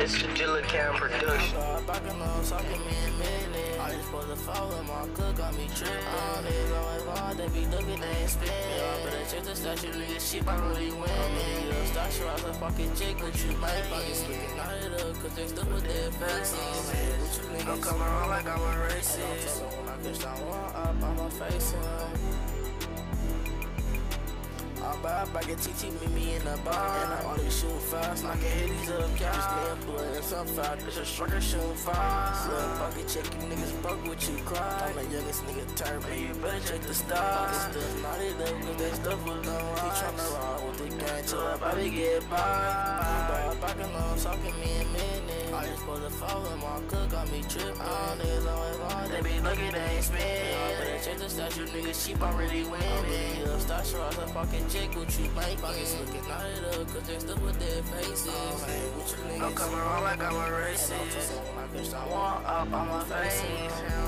It's the Gilla Cam production. Back in the a minute. I just supposed to follow my cook, got me tripping. All niggas always wild, they be looking, they ain't spin. Yeah, better check the statue, nigga, shit, I really win. Yeah, statue, I was a fucking chick, what you might Pockets looking knotted up, cause they still with their faces. What you niggas? I'm coming around like I'm a racist. When I bitch, I want up, I'ma face him. I'm back, back at TT, meet me in the bar. And I only shoot fast, I can hit these up cows. Some fat, bitch, a striker shooting fast. Little pocket check, you niggas broke what you cry. I'm the youngest nigga turn, but you better check the stars. Still knotted up, cause that stuff was done right. He tryna ride with the gang till I to get by. I'm back alone, talking me a minute. I just supposed to follow my cook, got me tripping. All niggas always on, they be looking, they ain't spin. Better check the statue, niggas cheap, I'm really winning. Yeah, statue, I was a fucking check what you might Pockets looking knotted up, cause they still with their faces. Coming around like I'm a racist. Want up on my face.